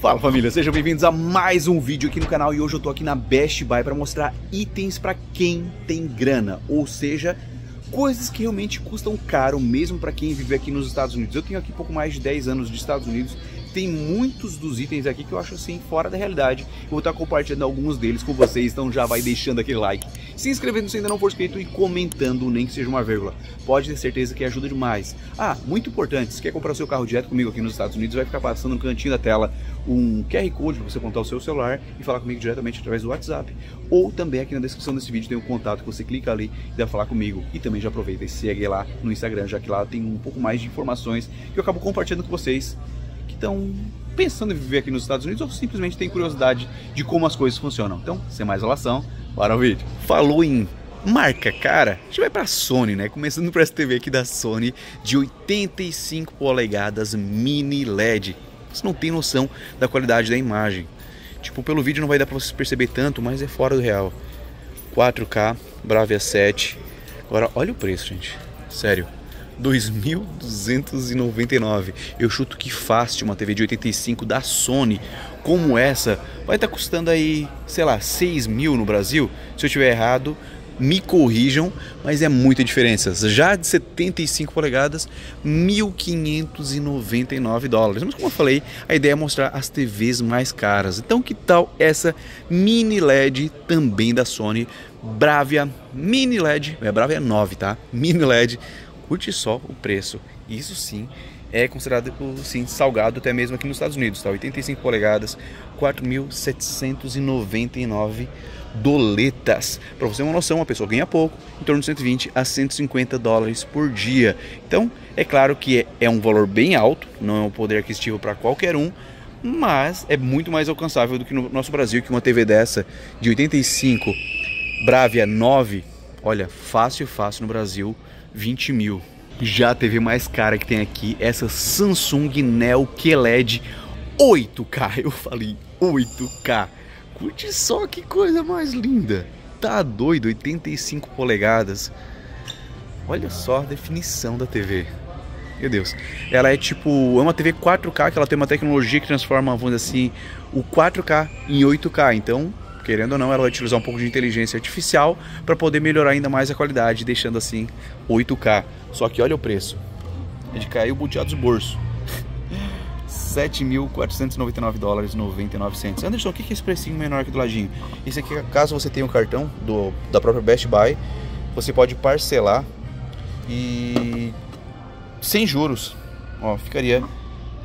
Fala família, sejam bem-vindos a mais um vídeo aqui no canal e hoje eu tô aqui na Best Buy para mostrar itens para quem tem grana, ou seja, coisas que realmente custam caro mesmo para quem vive aqui nos Estados Unidos. Eu tenho aqui pouco mais de 10 anos de Estados Unidos tem muitos dos itens aqui que eu acho assim fora da realidade. Eu vou estar compartilhando alguns deles com vocês, então já vai deixando aquele like, se inscrevendo se ainda não for inscrito e comentando, nem que seja uma vírgula. Pode ter certeza que ajuda demais. Ah, muito importante, se quer comprar o seu carro direto comigo aqui nos Estados Unidos, vai ficar passando no cantinho da tela um QR Code para você apontar o seu celular e falar comigo diretamente através do WhatsApp. Ou também aqui na descrição desse vídeo tem um contato que você clica ali e deve falar comigo. E também já aproveita e segue lá no Instagram, já que lá tem um pouco mais de informações que eu acabo compartilhando com vocês estão pensando em viver aqui nos Estados Unidos ou simplesmente têm curiosidade de como as coisas funcionam. Então, sem mais enrolação, para o vídeo. Falou em marca cara, a gente vai para a Sony, né? Começando por essa TV aqui da Sony de 85 polegadas mini LED. Você não tem noção da qualidade da imagem. Tipo, pelo vídeo não vai dar para vocês perceber tanto, mas é fora do real. 4K, Bravia 7. Agora, olha o preço, gente. Sério. 2.299. Eu chuto que fácil uma TV de 85 da Sony como essa vai estar tá custando aí, sei lá, 6 mil no Brasil. Se eu estiver errado, me corrijam, mas é muita diferença. Já de 75 polegadas, 1.599 dólares. Mas como eu falei, a ideia é mostrar as TVs mais caras. Então que tal essa mini LED também da Sony Bravia Mini LED, é Bravia 9, tá? Mini LED curte só o preço. Isso sim é considerado sim salgado até mesmo aqui nos Estados Unidos, tá? 85 polegadas, 4.799 doletas. Para você ter uma noção, uma pessoa ganha pouco, em torno de 120 a 150 dólares por dia. Então, é claro que é, é um valor bem alto, não é um poder aquisitivo para qualquer um, mas é muito mais alcançável do que no nosso Brasil, que uma TV dessa de 85 Bravia 9, olha, fácil, fácil no Brasil 20 mil. Já a TV mais cara que tem aqui, essa Samsung Neo QLED 8K. Eu falei 8K. Curte só que coisa mais linda. Tá doido, 85 polegadas. Olha só a definição da TV. Meu Deus. Ela é tipo, é uma TV 4K que ela tem uma tecnologia que transforma, vamos dizer assim, o 4K em 8K. Então, querendo ou não, ela vai utilizar um pouco de inteligência artificial para poder melhorar ainda mais a qualidade, deixando assim 8K. Só que olha o preço. É de cair o buteado dos bolsos. 7.499 dólares 99 centos. Anderson, o que é esse precinho menor aqui do ladinho? Esse aqui, caso você tenha um cartão do, da própria Best Buy, você pode parcelar e sem juros. Ó, ficaria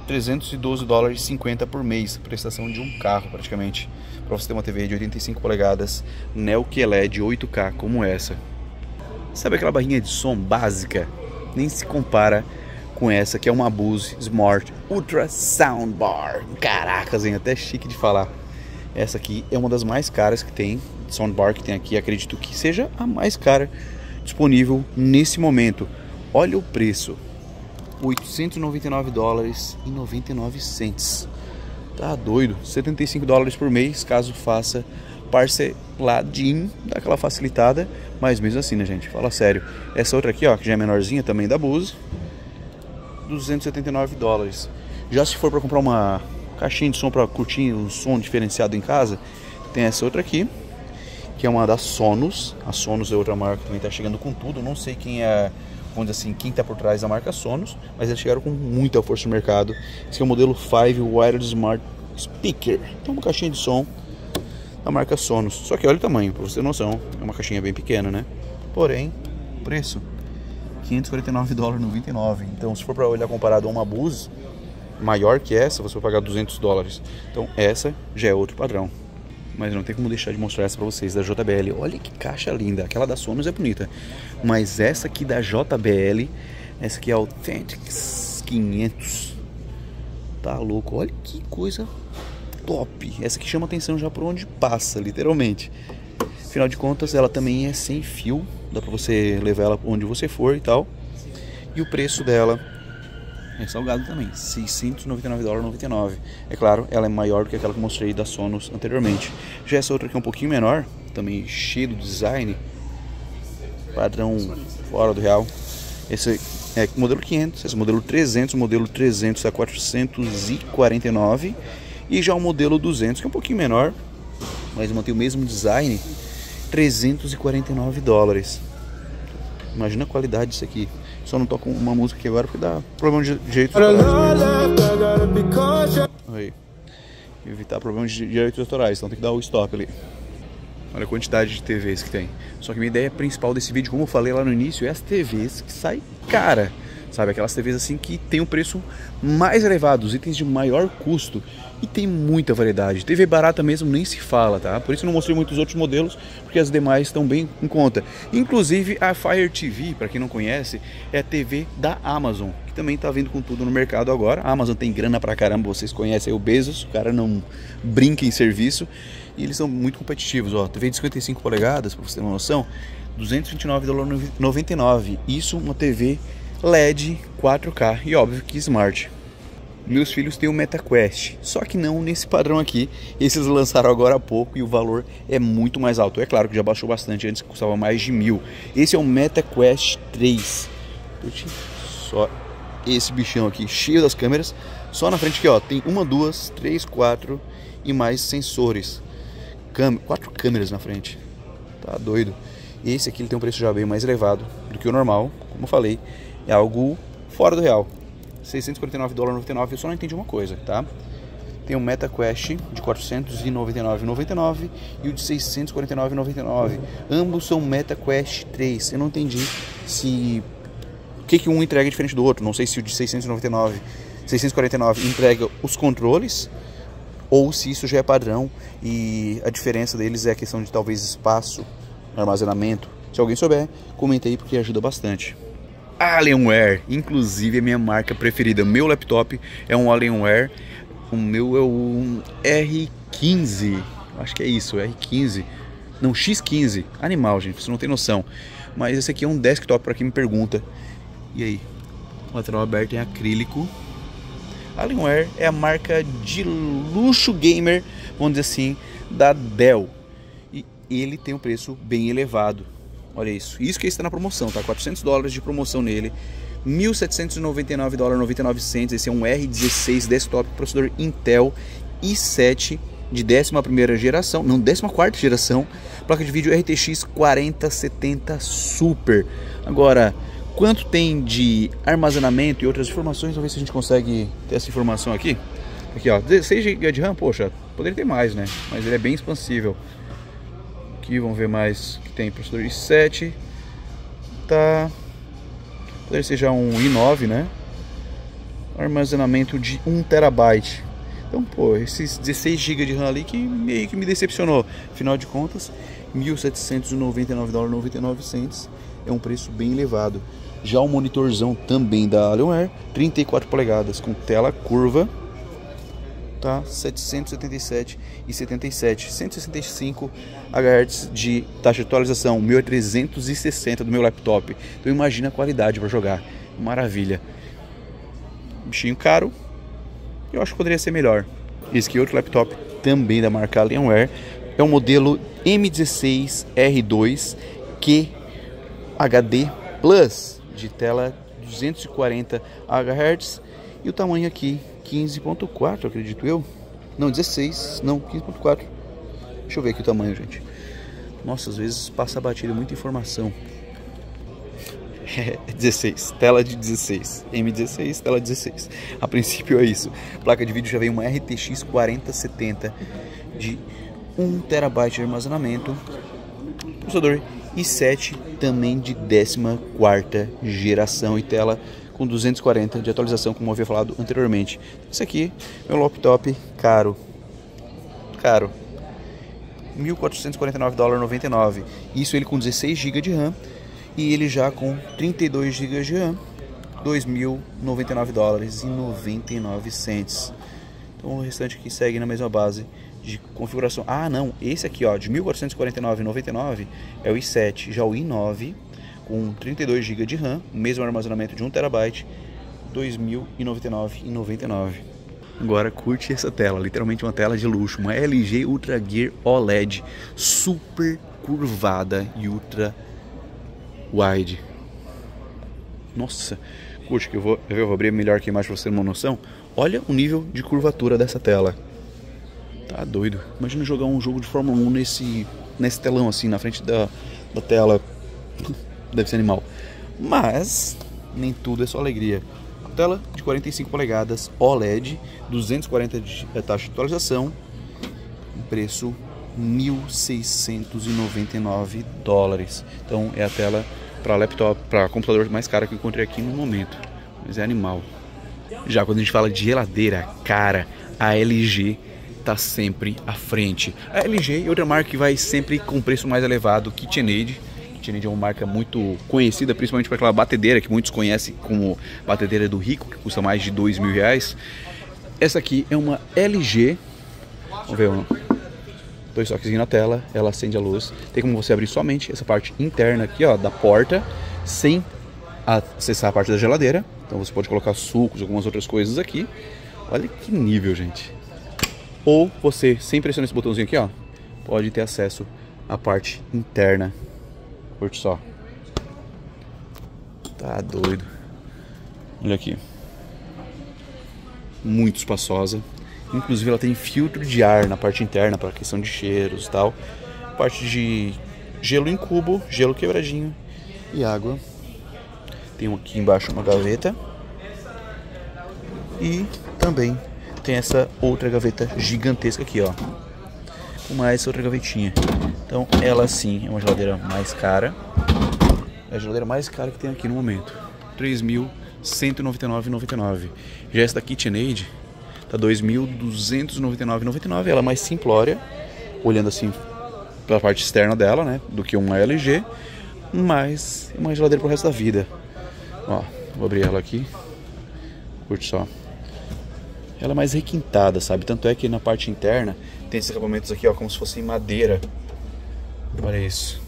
312 dólares 50 por mês, prestação de um carro praticamente. Para você ter uma TV de 85 polegadas Neo QLED 8K como essa. Sabe aquela barrinha de som básica? Nem se compara com essa que é uma Bose Smart Ultra Soundbar. Caracas, hein? Até chique de falar. Essa aqui é uma das mais caras que tem, soundbar que tem aqui, acredito que seja a mais cara disponível nesse momento. Olha o preço, 899 dólares e 99 cents. Tá doido, 75 dólares por mês, caso faça parceladinho, daquela facilitada, mas mesmo assim, né, gente? Fala sério. Essa outra aqui, ó, que já é menorzinha, também da Bose, 279 dólares. Já se for para comprar uma caixinha de som para curtir um som diferenciado em casa, tem essa outra aqui, que é uma da Sonos. A Sonos é outra marca que também tá chegando com tudo. Não sei quem é vamos dizer assim, quem está por trás da marca Sonos, mas eles chegaram com muita força no mercado. Esse é o modelo 5 Wireless Smart Speaker. Então uma caixinha de som da marca Sonos. Só que olha o tamanho, para você ter noção, é uma caixinha bem pequena, né? Porém, preço 549 dólares 99. Então, se for para olhar comparado a uma Bose maior que essa, você vai pagar 200 dólares. Então, essa já é outro padrão mas não tem como deixar de mostrar essa para vocês da JBL. Olha que caixa linda, aquela da Sonos é bonita, mas essa aqui da JBL, essa aqui é Authentics 500. Tá louco, olha que coisa top. Essa aqui chama atenção já por onde passa, literalmente. Afinal de contas, ela também é sem fio, dá para você levar ela onde você for e tal. E o preço dela é salgado também, 699 dólares 99. É claro, ela é maior do que aquela que mostrei da Sonos anteriormente. Já essa outra aqui é um pouquinho menor, também cheio do design, padrão fora do real. Esse é modelo 500, esse modelo 300, modelo 300 a 449 E já o modelo 200, que é um pouquinho menor, mas mantém o mesmo design, 349 dólares. Imagina a qualidade disso aqui. Só não toco uma música aqui agora porque dá problema de direitos autorais. Aí. Evitar problemas de direitos autorais, então tem que dar o stop ali. Olha a quantidade de TVs que tem. Só que minha ideia principal desse vídeo, como eu falei lá no início, é as TVs que saem cara. Sabe, aquelas TVs assim que tem um preço mais elevado, os itens de maior custo. E tem muita variedade. TV barata mesmo nem se fala, tá? Por isso não mostrei muitos outros modelos, porque as demais estão bem em conta. Inclusive a Fire TV, para quem não conhece, é a TV da Amazon, que também está vindo com tudo no mercado agora. A Amazon tem grana pra caramba, vocês conhecem aí o Bezos, o cara não brinca em serviço. E eles são muito competitivos, ó. TV de 55 polegadas, para você ter uma noção, 229,99. Isso uma TV LED 4K e óbvio que smart. Meus filhos têm o MetaQuest, só que não nesse padrão aqui. Esses lançaram agora há pouco e o valor é muito mais alto. É claro que já baixou bastante, antes custava mais de mil. Esse é o MetaQuest 3. Só esse bichão aqui, cheio das câmeras. Só na frente aqui, ó, tem uma, duas, três, quatro e mais sensores. Cam quatro câmeras na frente. Tá doido. Esse aqui ele tem um preço já bem mais elevado do que o normal, como eu falei é algo fora do real. 649 dólares 99, eu só não entendi uma coisa, tá? Tem o MetaQuest de 499,99 e o de 649,99. Ambos são MetaQuest 3. Eu não entendi se o que que um entrega diferente do outro. Não sei se o de 699, 649 entrega os controles ou se isso já é padrão e a diferença deles é a questão de talvez espaço, armazenamento. Se alguém souber, comente aí porque ajuda bastante. Alienware, inclusive é minha marca preferida. Meu laptop é um Alienware, o meu é o R15, acho que é isso, R15, não X15, animal, gente, você não tem noção. Mas esse aqui é um desktop para quem me pergunta. E aí, lateral aberto em acrílico. Alienware é a marca de luxo gamer, vamos dizer assim, da Dell. E ele tem um preço bem elevado. Olha isso. Isso que está na promoção, tá? 400 dólares de promoção nele. 1.799 dólares 99 cents. Esse é um R16 desktop processador Intel i7 de 11 geração, não 14 geração, placa de vídeo RTX 4070 Super. Agora, quanto tem de armazenamento e outras informações? Vamos ver se a gente consegue ter essa informação aqui. Aqui, ó, 16 GB de RAM, poxa, poderia ter mais, né? Mas ele é bem expansível aqui, vamos ver mais que tem processador i7. Tá. Poderia ser já um i9, né? Armazenamento de 1 terabyte. Então, pô, esses 16 GB de RAM ali que meio que me decepcionou. Afinal de contas, 1.799 dólares 99 cents é um preço bem elevado. Já o monitorzão também da Alienware, 34 polegadas com tela curva tá? 777 e 77, 165 Hz de taxa de atualização, o meu é 360 do meu laptop. Então imagina a qualidade para jogar. Maravilha. Bichinho caro. Eu acho que poderia ser melhor. Esse aqui é outro laptop também da marca Alienware. É o modelo M16R2 Q HD Plus de tela 240 Hz e o tamanho aqui 15.4, acredito eu. Não, 16, não, 15.4. Deixa eu ver aqui o tamanho, gente. Nossa, às vezes passa batido muita informação. É 16, tela de 16, M16, tela 16. A princípio é isso. placa de vídeo já vem uma RTX 4070 de 1 TB de armazenamento. Processador i7 também de 14 geração e tela com 240 de atualização, como eu havia falado anteriormente. Esse aqui um laptop caro. Caro. 1.449 dólares 99. Isso ele com 16 GB de RAM e ele já com 32 GB de RAM, 2.099 dólares e 99 cents. Então o restante aqui segue na mesma base de configuração. Ah, não, esse aqui, ó, de 1.449,99 é o i7, já o i9 com 32 GB de RAM, mesmo armazenamento de 1 TB, 2.099,99. Agora curte essa tela, literalmente uma tela de luxo, uma LG Ultra Gear OLED super curvada e ultra wide. Nossa, curte que eu vou, eu vou abrir melhor aqui mais para você ter uma noção. Olha o nível de curvatura dessa tela. Tá doido. Imagina jogar um jogo de Fórmula 1 nesse, nesse telão assim, na frente da, da tela. Deve ser animal. Mas nem tudo é só alegria. Tela de 45 polegadas, OLED, 240 de é, taxa de atualização, preço 1.699 dólares. Então é a tela para laptop, para computador mais cara que eu encontrei aqui no momento. Mas é animal. Já quando a gente fala de geladeira cara, a LG tá sempre à frente. A LG e outra marca que vai sempre com preço mais elevado, KitchenAid. KitchenAid é uma marca muito conhecida, principalmente por aquela batedeira que muitos conhecem como batedeira do rico, que custa mais de dois mil reais. Essa aqui é uma LG. Vamos ver, dois toquezinhos na tela, ela acende a luz. Tem como você abrir somente essa parte interna aqui, ó, da porta, sem acessar a parte da geladeira. Então você pode colocar sucos, algumas outras coisas aqui. Olha que nível, gente. Ou você, sem pressionar esse botãozinho aqui, ó, pode ter acesso à parte interna. Curte só. Tá doido. Olha aqui. Muito espaçosa. Inclusive ela tem filtro de ar na parte interna para questão de cheiros e tal. Parte de gelo em cubo, gelo quebradinho e água. Tem aqui embaixo uma gaveta. E também tem essa outra gaveta gigantesca aqui, ó. Com mais outra gavetinha. Então ela sim é uma geladeira mais cara. É a geladeira mais cara que tem aqui no momento. R$ 3.199,99. Já essa da KitchenAid Tá 2.299,99. Ela é mais simplória, olhando assim pela parte externa dela, né? Do que uma LG. Mas é uma geladeira pro resto da vida. Ó, vou abrir ela aqui. Curte só. Ela é mais requintada, sabe? Tanto é que na parte interna tem esses acabamentos aqui, ó, como se fossem madeira. Olha isso.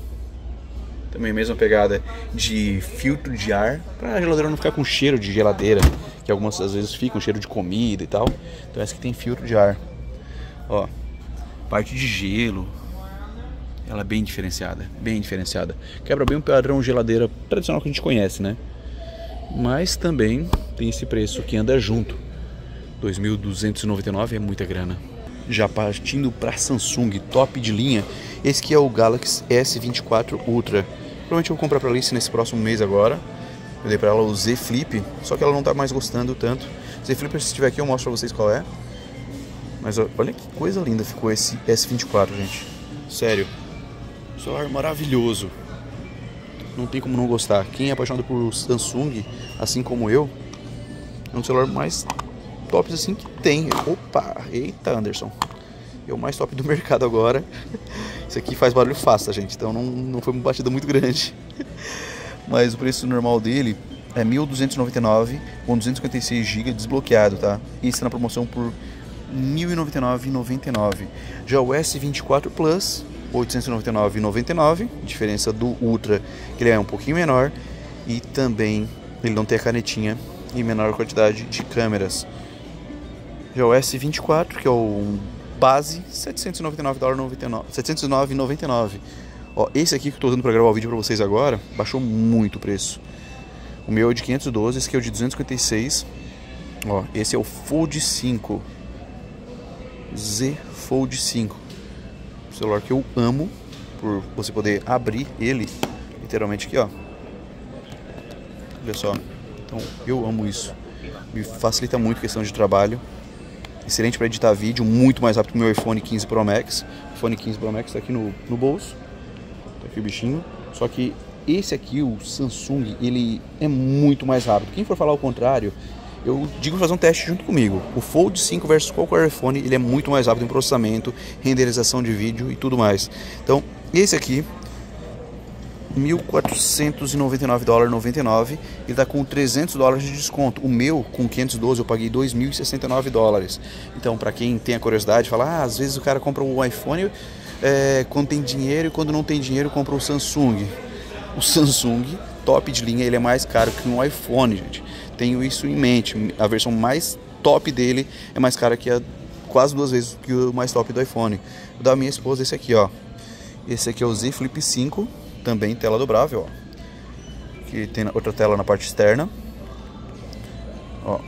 Também mesma pegada de filtro de ar, para a geladeira não ficar com cheiro de geladeira que algumas às vezes ficam cheiro de comida e tal. Então essa aqui tem filtro de ar. Ó, parte de gelo. Ela é bem diferenciada, bem diferenciada. Quebra bem o padrão geladeira tradicional que a gente conhece, né? Mas também tem esse preço que anda junto. 2.299 é muita grana. Já partindo para Samsung, top de linha, esse aqui é o Galaxy S24 Ultra. Provavelmente eu vou comprar para Alice nesse próximo mês agora. Eu dei pra ela o Z Flip, só que ela não tá mais gostando tanto. Z Flip, se estiver aqui, eu mostro pra vocês qual é. Mas olha que coisa linda ficou esse S24, gente. Sério. Celular maravilhoso. Não tem como não gostar. Quem é apaixonado por Samsung, assim como eu, é um celular mais tops assim que tem. Opa! Eita, Anderson. É o mais top do mercado agora. Isso aqui faz barulho fácil, tá, gente. Então não, não foi uma batida muito grande mas o preço normal dele é 1.299 com 256 GB desbloqueado, tá? E está na promoção por 1.099,99. Já o S24 Plus, 899,99, diferença do Ultra, que ele é um pouquinho menor e também ele não tem a canetinha e menor quantidade de câmeras. Já o S24, que é o base, 799,99. Ó, esse aqui que eu tô usando para gravar o vídeo para vocês agora, baixou muito o preço. O meu é de 512, esse aqui é o de 256. Ó, esse é o Fold 5. Z Fold 5. celular que eu amo por você poder abrir ele literalmente aqui, ó. Olha só. Então, eu amo isso. Me facilita muito a questão de trabalho. Excelente para editar vídeo, muito mais rápido que o meu iPhone 15 Pro Max. O iPhone 15 Pro Max está aqui no, no bolso aqui o bichinho. Só que esse aqui, o Samsung, ele é muito mais rápido. Quem for falar o contrário, eu digo fazer um teste junto comigo. O Fold 5 versus qualquer iPhone, ele é muito mais rápido em processamento, renderização de vídeo e tudo mais. Então, esse aqui 1.499 dólares 99, ele está com 300 dólares de desconto. O meu, com 512, eu paguei 2.069 dólares. Então, para quem tem a curiosidade, fala, ah, às vezes o cara compra um iPhone é, quando tem dinheiro e quando não tem dinheiro compra o Samsung. O Samsung, top de linha, ele é mais caro que um iPhone, gente. Tenho isso em mente. A versão mais top dele é mais cara que a quase duas vezes que o mais top do iPhone. O da minha esposa esse aqui, ó. Esse aqui é o Z Flip 5, também tela dobrável, ó. Que tem outra tela na parte externa. Ó.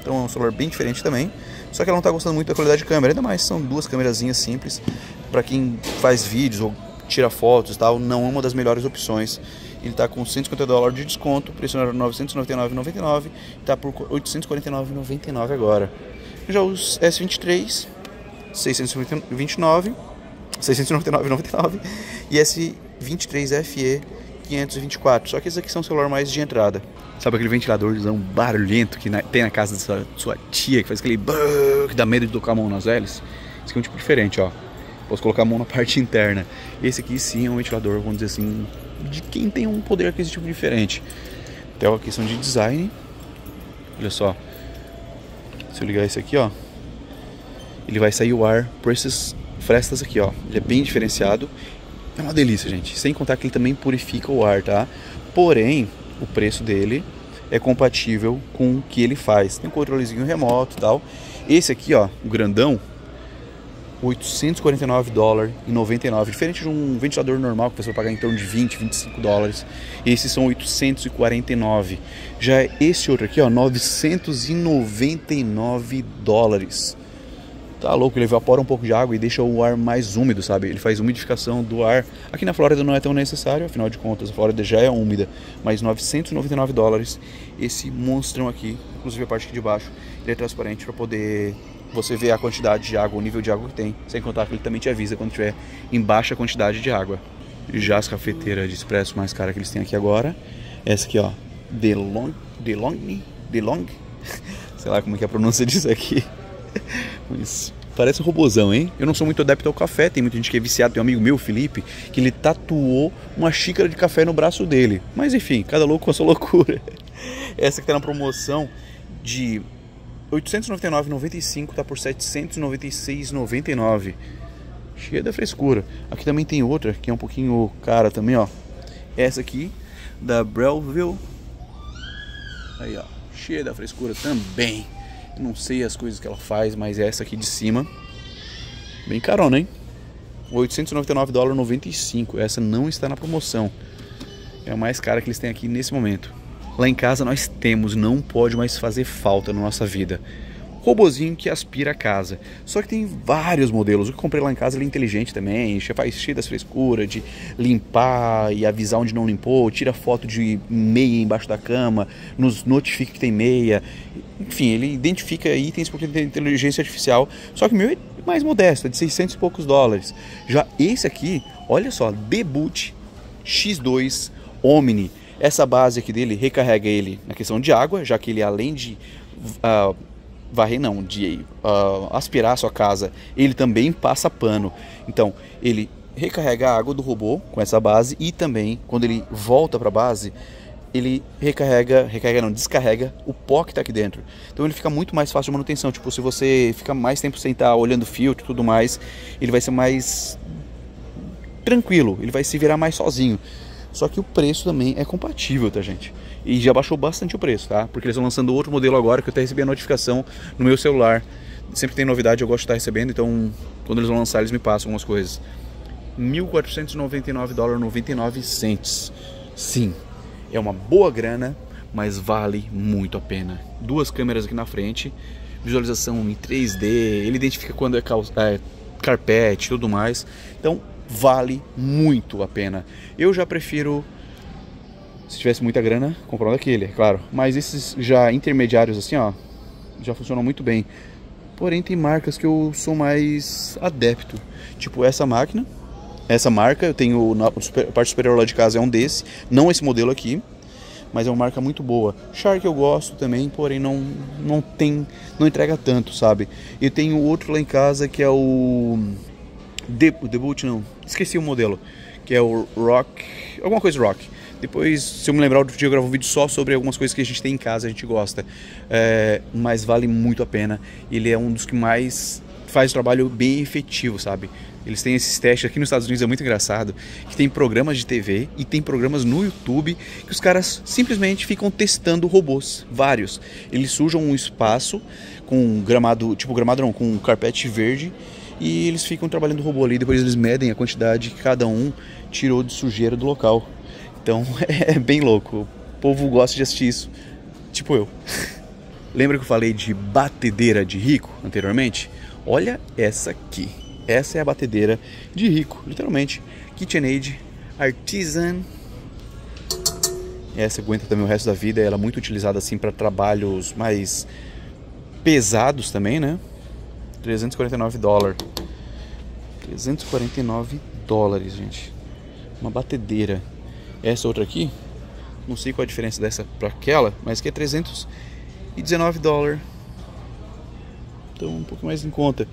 Então é um celular bem diferente também. Só que ela não está gostando muito da qualidade de câmera, ainda mais são duas câmerazinhas simples. Para quem faz vídeos ou tira fotos e tal, não é uma das melhores opções. Ele está com 150 dólares de desconto, preço era 999,99, está por 849,99 agora. Já os S23, 629, 699,99 e S 23FE 524. Só que esses aqui são celular mais de entrada. Sabe aquele ventiladorzão barulhento que na, tem na casa da sua, sua, tia, que faz aquele que dá medo de tocar a mão nas hélices? Esse aqui é um tipo diferente, ó. Posso colocar a mão na parte interna. Esse aqui sim é um ventilador, vamos dizer assim, de quem tem um poder aquisitivo diferente. Então, aqui são de design. Olha só. Se eu ligar esse aqui, ó. Ele vai sair o ar por essas frestas aqui, ó. Ele é bem diferenciado é uma delícia, gente. Sem contar que ele também purifica o ar, tá? Porém, o preço dele é compatível com o que ele faz. Tem um controlezinho remoto e tal. Esse aqui, ó, o grandão, 849 dólares e 99, diferente de um ventilador normal que você vai pagar em torno de 20, 25 dólares. Esses são 849. Já esse outro aqui, ó, 999 dólares. Tá louco, ele evapora um pouco de água e deixa o ar mais úmido, sabe? Ele faz umidificação do ar. Aqui na Flórida não é tão necessário, afinal de contas, a Flórida já é úmida. Mas 999 dólares esse monstrão aqui, inclusive a parte aqui de baixo, ele é transparente para poder você ver a quantidade de água, o nível de água que tem. Sem contar que ele também te avisa quando tiver em baixa quantidade de água. Já as cafeteiras de expresso mais cara que eles têm aqui agora. Essa aqui, ó, DeLong, DeLong, DeLong, sei lá como é que é a pronúncia disso aqui. Mas parece um robozão, hein? Eu não sou muito adepto ao café, tem muita gente que é viciado, tem um amigo meu, Felipe, que ele tatuou uma xícara de café no braço dele. Mas enfim, cada louco com a sua loucura. Essa que tá na promoção de 899,95 tá por 796,99. Cheia da frescura. Aqui também tem outra que é um pouquinho cara também, ó. Essa aqui da Breville. Aí, ó. Cheia da frescura também. Não sei as coisas que ela faz, mas é essa aqui de cima. Bem carona, hein? 899 dólares 95. Essa não está na promoção. É a mais cara que eles têm aqui nesse momento. Lá em casa nós temos, não pode mais fazer falta na nossa vida. Robozinho que aspira a casa. Só que tem vários modelos. O que eu comprei lá em casa ele é inteligente também, faz cheio das frescuras, de limpar e avisar onde não limpou, tira foto de meia embaixo da cama, nos notifica que tem meia. Enfim, ele identifica itens porque tem inteligência artificial. Só que o meu é mais modesto, é de 600 e poucos dólares. Já esse aqui, olha só, Debut X2 Omni. Essa base aqui dele recarrega ele na questão de água, já que ele além de uh, varrer não, de uh, aspirar a sua casa, ele também passa pano. Então, ele recarrega a água do robô com essa base e também quando ele volta para a base, ele recarrega, recarrega não, descarrega o pó que está aqui dentro. Então ele fica muito mais fácil de manutenção. Tipo, se você fica mais tempo sem estar olhando filtro e tudo mais, ele vai ser mais tranquilo, ele vai se virar mais sozinho. Só que o preço também é compatível, tá, gente? E já baixou bastante o preço, tá? Porque eles estão lançando outro modelo agora que eu até recebi a notificação no meu celular. Sempre tem novidade, eu gosto de estar recebendo, então quando eles vão lançar, eles me passam algumas coisas. 1.499 dólares 99 cents. Sim, é uma boa grana, mas vale muito a pena. Duas câmeras aqui na frente, visualização em 3D, ele identifica quando é, é carpete e tudo mais. Então vale muito a pena. Eu já prefiro, se tivesse muita grana, comprar um daquele, é claro. Mas esses já intermediários assim, ó, já funcionam muito bem. Porém, tem marcas que eu sou mais adepto. Tipo essa máquina, essa marca, eu tenho na parte superior lá de casa é um desse, não esse modelo aqui, mas é uma marca muito boa. Shark eu gosto também, porém não não tem, não entrega tanto, sabe? E tenho outro lá em casa que é o de, debut não, esqueci o modelo, que é o Rock, alguma coisa Rock. Depois, se eu me lembrar, outro dia eu gravo um vídeo só sobre algumas coisas que a gente tem em casa, a gente gosta. É, mas vale muito a pena. Ele é um dos que mais faz trabalho bem efetivo, sabe? Eles têm esses testes aqui nos Estados Unidos, é muito engraçado, que tem programas de TV e tem programas no YouTube que os caras simplesmente ficam testando robôs, vários. Eles sujam um espaço com gramado, tipo gramado não, com um carpete verde e eles ficam trabalhando o robô ali, depois eles medem a quantidade que cada um tirou de sujeira do local. Então é bem louco. O povo gosta de assistir isso, tipo eu. Lembra que eu falei de batedeira de rico anteriormente? Olha essa aqui. Essa é a batedeira de rico, literalmente. KitchenAid Artisan. Essa aguenta também o resto da vida. Ela é muito utilizada assim para trabalhos mais pesados também, né? 349 dólares. 349 dólares, gente. Uma batedeira. Essa outra aqui, não sei qual a diferença dessa para aquela, mas que é 319 dólares. Então um pouco mais em conta.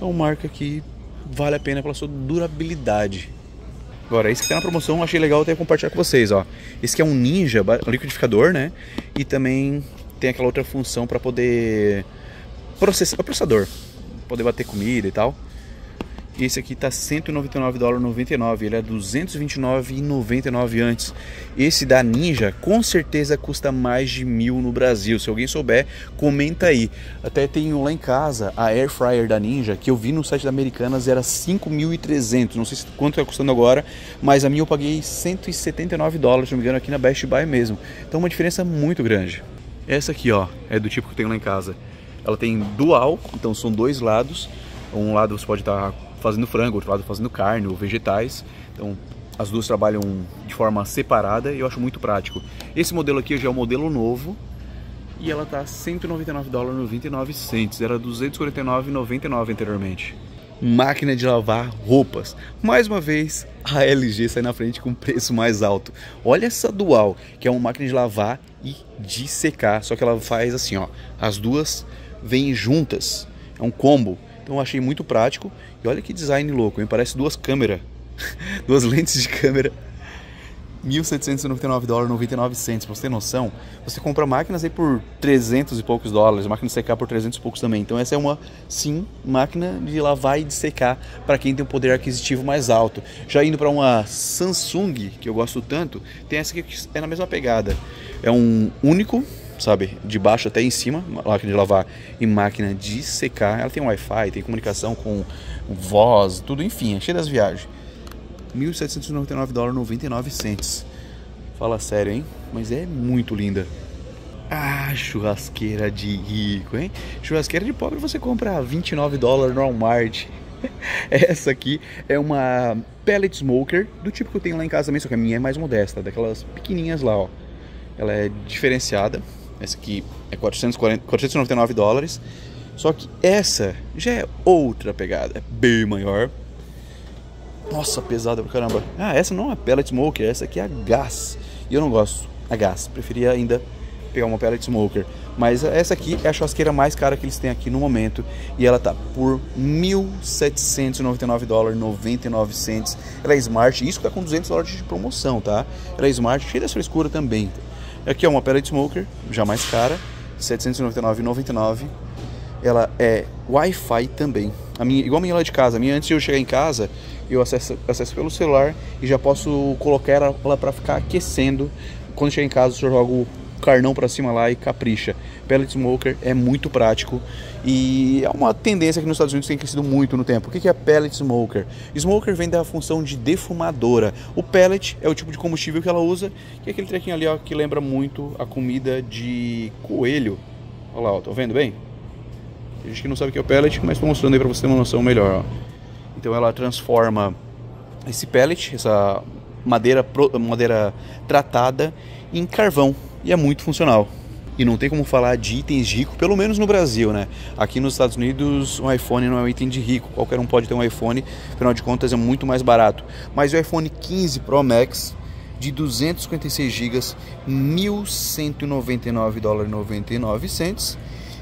É uma marca que vale a pena pela sua durabilidade. Agora, esse que tá na promoção, achei legal até compartilhar com vocês, ó. Esse que é um Ninja liquidificador, né? E também tem aquela outra função para poder processar, o processador, poder bater comida e tal. Esse aqui tá 199 dólares 99, ele é 229,99 antes. Esse da Ninja com certeza custa mais de mil no Brasil. Se alguém souber, comenta aí. Até tenho lá em casa a Air Fryer da Ninja que eu vi no site da Americanas era 5.300. Não sei quanto está custando agora, mas a minha eu paguei 179 dólares, se não me engano, aqui na Best Buy mesmo. Então uma diferença muito grande. Essa aqui, ó, é do tipo que eu tenho lá em casa. Ela tem dual, então são dois lados. Um lado você pode estar fazendo frango, outro lado fazendo carne ou vegetais. Então as duas trabalham de forma separada e eu acho muito prático. Esse modelo aqui já é o modelo novo e ela tá 199 dólares 99 cents, era 249,99 anteriormente. Máquina de lavar roupas. Mais uma vez, a LG sai na frente com preço mais alto. Olha essa dual, que é uma máquina de lavar e de secar, só que ela faz assim, ó, as duas vêm juntas. É um combo. Então eu achei muito prático. E olha que design louco, me parece duas câmeras. duas lentes de câmera. 1.799 dólares 99 centos, pra você ter noção, você compra máquinas aí por 300 e poucos dólares, máquina de secar por 300 e poucos também. Então essa é uma, sim, máquina de lavar e de secar para quem tem um poder aquisitivo mais alto. Já indo para uma Samsung, que eu gosto tanto, tem essa que é na mesma pegada. É um único sabe? De baixo até em cima, máquina de lavar e máquina de secar. Ela tem Wi-Fi, tem comunicação com voz, tudo, enfim, é cheia das viagens. 1.799 dólares 99 cents. Fala sério, hein? Mas é muito linda. Ah, churrasqueira de rico, hein? Churrasqueira de pobre você compra 29 dólares no Walmart. Essa aqui é uma pellet smoker do tipo que eu tenho lá em casa também, só que a minha é mais modesta, daquelas pequenininhas lá, ó. Ela é diferenciada, essa aqui é 440, 499 dólares. Só que essa já é outra pegada, é bem maior. Nossa, pesada pra caramba. Ah, essa não é pellet smoker, essa aqui é a gás. E eu não gosto a gás, preferia ainda pegar uma pellet smoker. Mas essa aqui é a churrasqueira mais cara que eles têm aqui no momento e ela tá por 1.799 dólares 99 cents. Ela é smart, isso tá com 200 dólares de promoção, tá? Ela é smart, cheia de frescura também. Aqui é uma pellet smoker, já mais cara, 799,99. Ela é Wi-Fi também. A minha, igual a minha lá de casa. A minha antes de eu chegar em casa, eu acesso, acesso pelo celular e já posso colocar ela para ficar aquecendo. Quando chegar em casa, eu jogo carnão para cima lá e capricha. Pellet smoker é muito prático e é uma tendência que nos Estados Unidos tem crescido muito no tempo. O que é pellet smoker? Smoker vem da função de defumadora. O pellet é o tipo de combustível que ela usa, que é aquele trequinho ali ó, que lembra muito a comida de coelho. Olha lá, ó, tá vendo bem? Tem gente que não sabe o que é o pellet, mas estou mostrando aí para você ter uma noção melhor. Ó. Então ela transforma esse pellet, essa madeira, madeira tratada, em carvão e é muito funcional. E não tem como falar de itens rico, pelo menos no Brasil, né? Aqui nos Estados Unidos, um iPhone não é um item de rico. Qualquer um pode ter um iPhone, afinal de contas é muito mais barato. Mas o iPhone 15 Pro Max de 256 GB, 1.199 dólares 99 cents,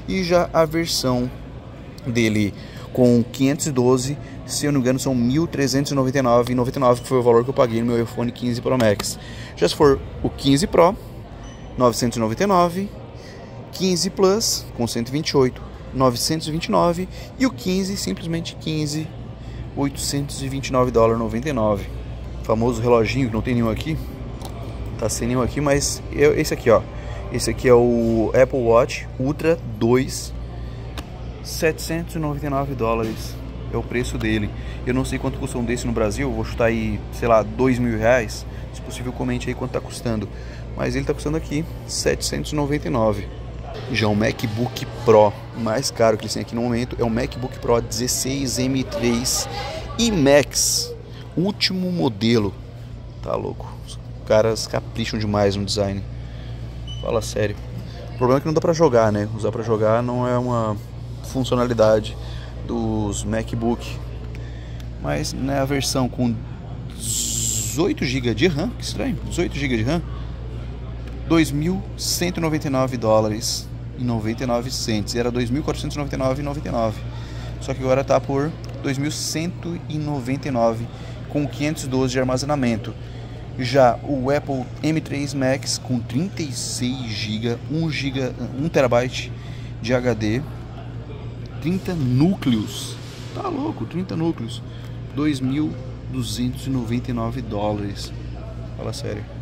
e já a versão dele com 512, se eu não me engano, são 1.399,99, que foi o valor que eu paguei no meu iPhone 15 Pro Max. Já se for o 15 Pro, 999, 15 Plus com 128, 929 e o 15 simplesmente 15, 829 dólares 99. Famoso reloginho que não tem nenhum aqui. Tá sem nenhum aqui, mas esse aqui, ó. Esse aqui é o Apple Watch Ultra 2 799 dólares é o preço dele. Eu não sei quanto custa um desse no Brasil, vou chutar aí, sei lá, dois mil reais. Se possível, comente aí quanto está custando mas ele está custando aqui 799. Já o MacBook Pro mais caro que eles têm aqui no momento é o MacBook Pro 16M3 e Max, último modelo. Tá louco. Os caras capricham demais no design. Fala sério. O problema é que não dá pra jogar, né? Usar pra jogar não é uma funcionalidade dos MacBook. Mas né, a versão com 18 GB de RAM, que estranho, 18 GB de RAM, 2.199 dólares e 99 cents. Era 2.499,99. Só que agora está por 2.199 com 512 de armazenamento. Já o Apple M3 Max com 36 GB, 1 GB, 1 TB de HD, 30 núcleos. Tá louco, 30 núcleos. 2.299 dólares. Fala sério.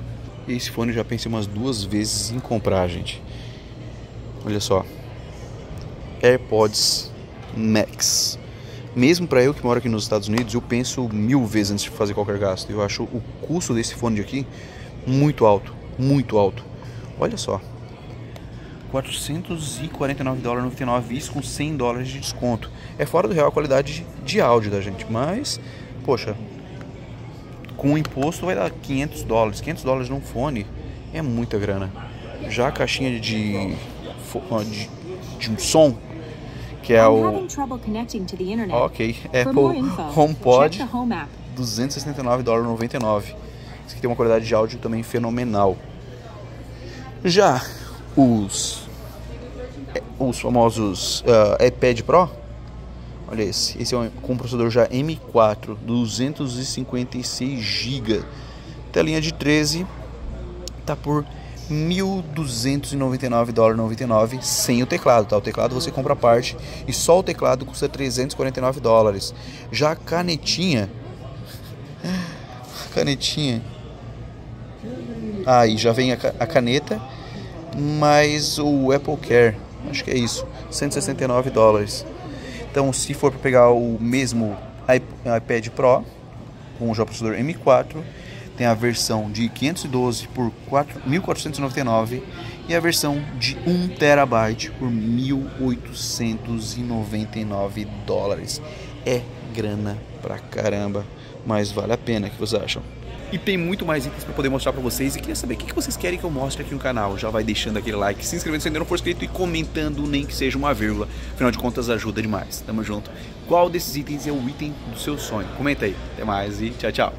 Esse fone eu já pensei umas duas vezes em comprar, gente. Olha só. AirPods Max. Mesmo para eu que moro aqui nos Estados Unidos, eu penso mil vezes antes de fazer qualquer gasto. Eu acho o custo desse fone de aqui muito alto, muito alto. Olha só. 449 dólares 99, isso com 100 dólares de desconto. É fora do real a qualidade de áudio da gente, mas poxa, com o imposto vai dar 500 dólares. 500 dólares num fone é muita grana. Já a caixinha de, de, de um som, que é o. Ok, Apple HomePod, 269 dólares 99. Isso aqui tem uma qualidade de áudio também fenomenal. Já os os famosos uh, iPad Pro Olha esse, esse é um, com processador já M4, 256 GB. Telinha de 13, tá por 1.299 dólares 99 sem o teclado, tá? O teclado você compra a parte e só o teclado custa 349 dólares. Já a canetinha, canetinha, aí ah, já vem a, a caneta, mais o Apple Care, acho que é isso, 169 dólares. Então, se for para pegar o mesmo iPad Pro com o processador M4, tem a versão de 512 por 1.499 e a versão de 1 terabyte por 1.899 dólares. É grana pra caramba, mas vale a pena, o que vocês acham? E tem muito mais itens para poder mostrar para vocês. E queria saber o que vocês querem que eu mostre aqui no canal. Já vai deixando aquele like, se inscrevendo se ainda não for inscrito e comentando, nem que seja uma vírgula. Afinal de contas, ajuda demais. Tamo junto. Qual desses itens é o item do seu sonho? Comenta aí. Até mais e tchau, tchau.